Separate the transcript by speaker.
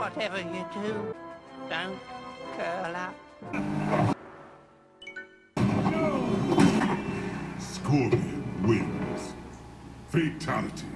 Speaker 1: Whatever you do, don't curl up.
Speaker 2: Scorpion wins. Fatality.